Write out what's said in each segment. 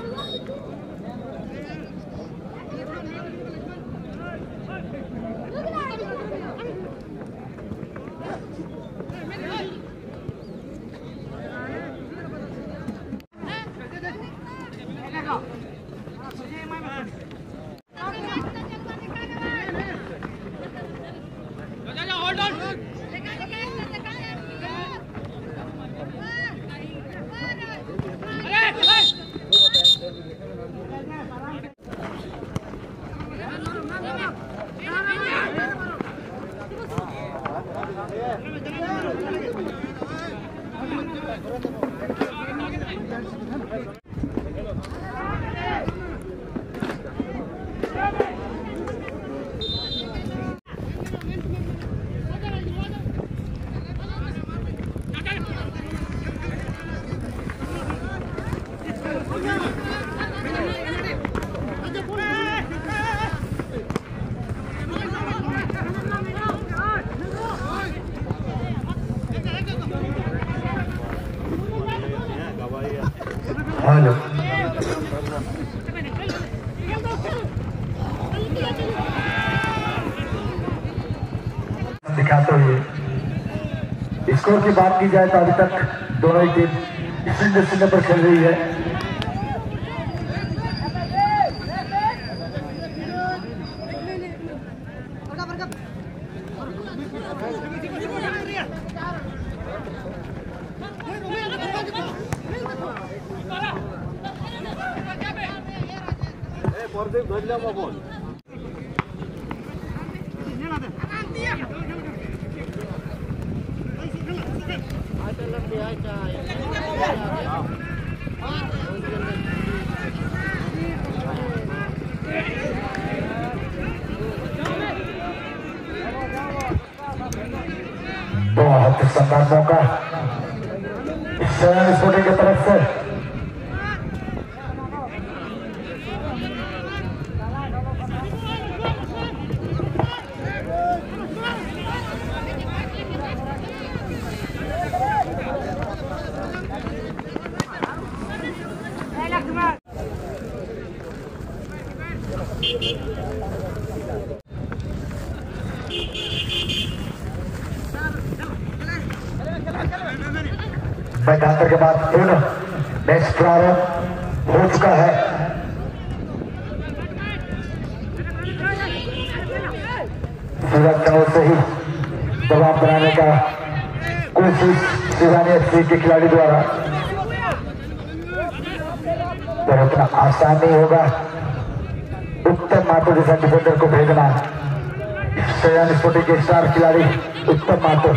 Mama! Correte, दिखाते हुए। Score की बात की जाए तो अभी तक दोनों ही टीम शून्य शून्य पर खेल रही है। बहुत शानदार मौका शरण स्पोर्टिंग की तरफ से मैदान के बाद पुनः मैच प्रारंभ हो चुका है। सूरज से ही दबाव बनाने का कोशिश शिवानी एफसी के खिलाड़ी द्वारा। पर उतना आसान नहीं होगा। उत्तम मातो जैसा डिफेंडर को भेजना। सयान स्पोर्टिंग के स्टार खिलाड़ी उत्तम मातो।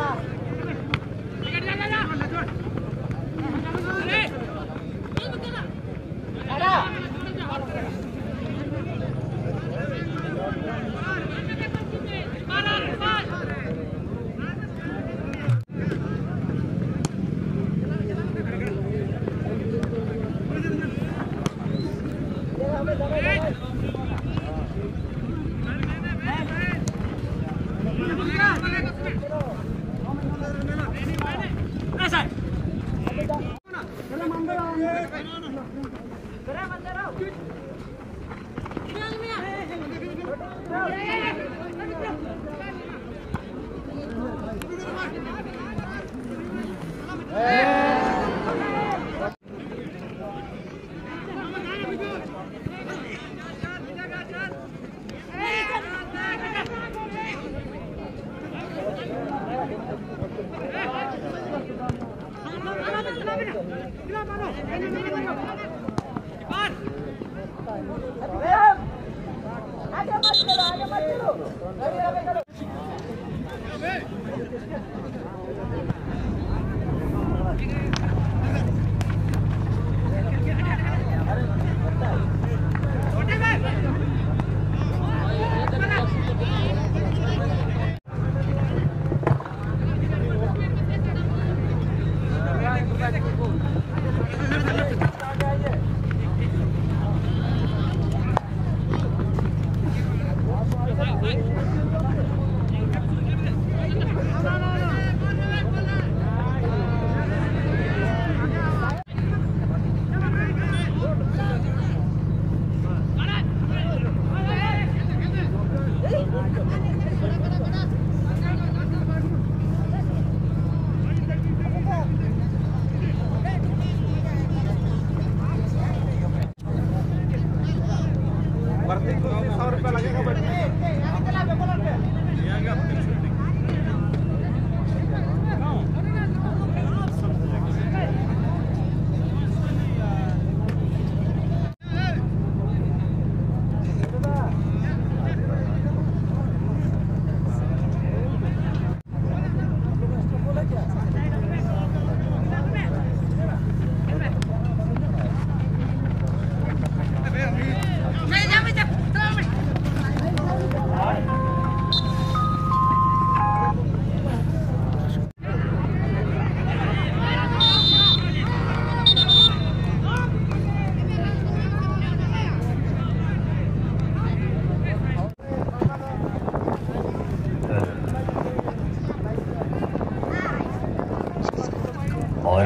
了。 가지고.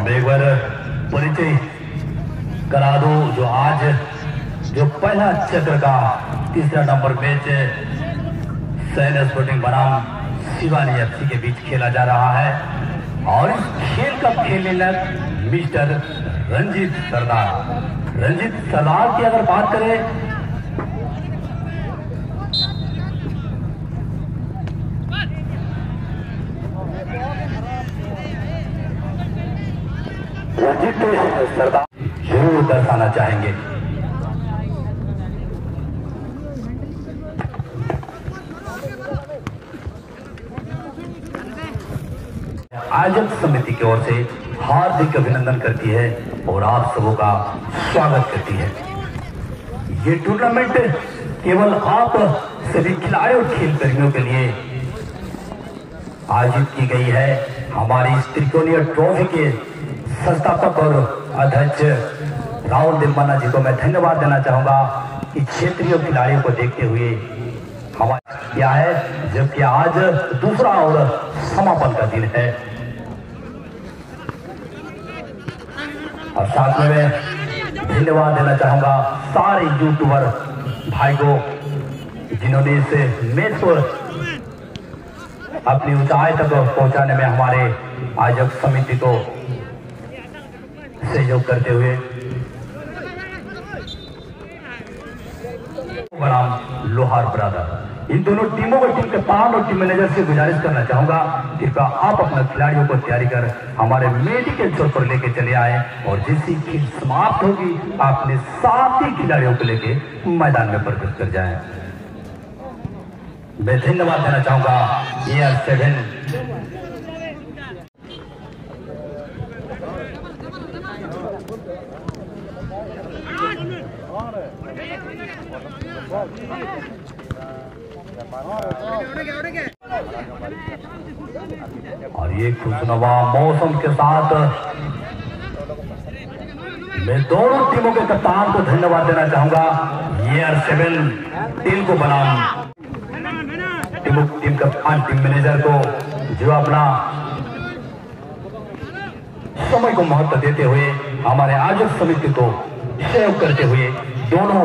मैं एक बार परिचय करा दूँ जो आज, जो पहला चक्र का तीसरा नंबर मैच सैन स्पोर्टिंग बनाम शिवानी एफसी के बीच खेला जा रहा है। और इस खेल का खेलने लग मिस्टर रंजीत सरदार। रंजीत सरदार की अगर बात करें रंजीत सरदार, ज़रूर दर्शाना चाहेंगे। समिति की ओर से हार्दिक अभिनंदन करती है और आप सबों का स्वागत करती है। ये टूर्नामेंट केवल आप सभी खिलाड़ियों और खेल कर्मियों के लिए आयोजित की गई है। हमारी त्रिकोणीय ट्रॉफी के संस्थापक और अध्यक्ष राहुल दिलमाना जी को मैं धन्यवाद देना चाहूँगा कि क्षेत्रीय खिलाड़ियों को देखते हुए हमारा किया है, जबकि आज दूसरा और समापन का दिन है। और साथ में मैं धन्यवाद देना चाहूँगा सारे यूट्यूबर भाई को, जिन्होंने इस मैच अपनी ऊंचाई तक पहुँचाने में हमारे आयोजक समिति को सहयोग करते हुए। बनाम लोहार ब्रदर। इन दोनों टीमों को टीम कप्तान और टीम मैनेजर से गुजारिश करना चाहूँगा। कृपया आप अपने खिलाड़ियों को तैयारी कर हमारे मेडिकल चौक पर लेके चले आए और जैसी खेल समाप्त होगी अपने साथ ही खिलाड़ियों को लेके मैदान में प्रकट कर जाए। मैं धन्यवाद देना चाहूँगा ए आर सेवन और ये खुशनुमा मौसम के साथ मैं दोनों टीमों के कप्तान को धन्यवाद देना चाहूँगा। ये आर सेवन टीम को बना टीम टीम कप्तान, टीम मैनेजर को जो अपना समय को महत्व देते हुए, हमारे आयोजक समिति को सहयोग करते हुए दोनों